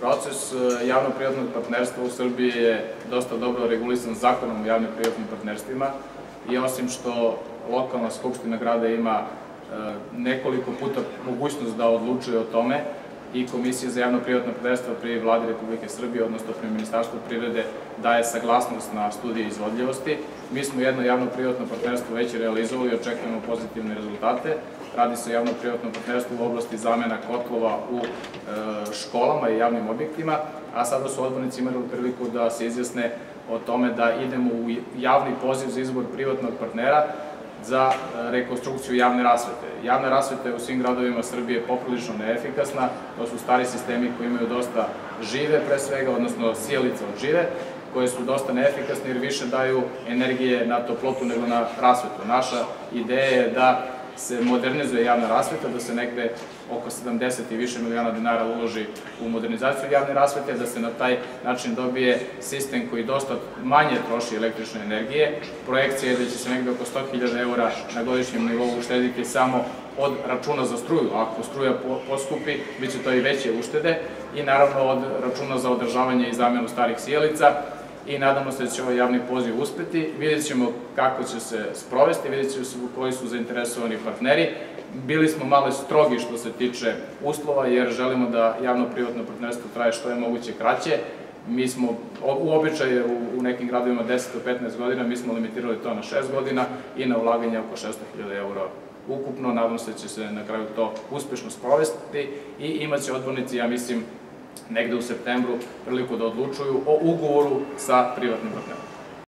Proces e, javno-privatnog partnerstva u Srbiji je dosta dobro regulisan zakonom o javno-privatnim partnerstvima i osim što lokalna skupština grada ima e, nekoliko puta mogućnost da odlučuje o tome i Komisija za javno-privatno partnerstvo pri vladi Republike Srbije, odnosno pri Ministarstvu prirode, daje saglasnost na studije izvodljivosti. Mi smo jedno javno-privatno partnerstvo već realizovali i očekujemo pozitivne rezultate. Radi se o javno-privatnom partnerstvu u oblasti zamena kotlova u e, školama i javnim objektima, a sada su odbornici imali priliku da se izjasne o tome da idemo u javni poziv za izbor privatnog partnera za e, rekonstrukciju javne rasvete. Javna rasveta je u svim gradovima Srbije poprilično neefikasna, to su stari sistemi koji imaju dosta žive pre svega, odnosno sjelica od žive, koje su dosta neefikasne jer više daju energije na toplotu nego na rasvetu. Naša ideja je da se modernizuje javna rasveta, da se negde oko 70 i više miliona dinara uloži u modernizaciju javne rasvete, da se na taj način dobije sistem koji dosta manje troši električne energije. Projekcija je da će se negde oko 100.000 eura na godišnjem nivou uštediti samo od računa za struju. Ako struja poskupi, bit će to i veće uštede i naravno od računa za održavanje i zamenu starih sjelica, i nadamo se da će ovaj javni poziv uspeti. Vidjet ćemo kako će se sprovesti, vidjet ćemo koji su zainteresovani partneri. Bili smo malo strogi što se tiče uslova, jer želimo da javno-privatno partnerstvo traje što je moguće kraće. Mi smo, u običaju u nekim gradovima 10 do 15 godina, mi smo limitirali to na 6 godina i na ulaganje oko 600.000 eura ukupno. Nadam se da će se na kraju to uspešno sprovesti i imaće odbornici, ja mislim, negde u septembru priliku da odlučuju o ugovoru sa privatnim partnerom.